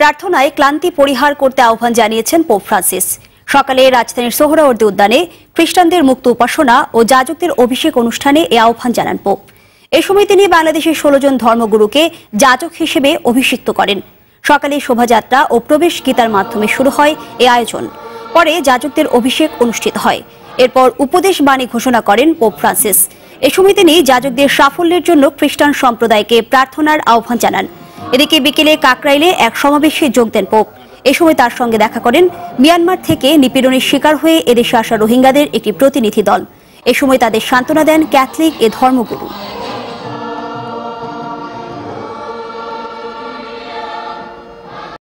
প্রার্থনায় ক্লান্তি পরিহার করতে আহ্বান জানিয়েছেন পোপ ফ্রান্সিস। সকালে রাজধানীর সোহরাওয়ার্দী উদ্যানে খ্রিস্টানদের মুক্ত উপাসনা ও যাজকদের অভিষেক অনুষ্ঠানে এ আহ্বান জানান পোপ। এ সময় তিনি বাংলাদেশের ষোলো জন ধর্মগুরুকে যাজক হিসেবে অভিষিক্ত করেন। সকালে শোভাযাত্রা ও প্রবেশ গীতার মাধ্যমে শুরু হয় এ আয়োজন। পরে যাজকদের অভিষেক অনুষ্ঠিত হয়। এরপর উপদেশ বাণী ঘোষণা করেন পোপ ফ্রান্সিস। এ সময় তিনি যাজকদের সাফল্যের জন্য খ্রিস্টান সম্প্রদায়কে প্রার্থনার আহ্বান জানান। এদিকে বিকেলে কাকরাইলে এক সমাবেশে যোগ দেন পোপ। এ সময় তার সঙ্গে দেখা করেন মিয়ানমার থেকে নিপীড়নের শিকার হয়ে এদেশে আসা রোহিঙ্গাদের একটি প্রতিনিধি দল। এ সময় তাদের সান্ত্বনা দেন ক্যাথলিক এ ধর্মগুরু।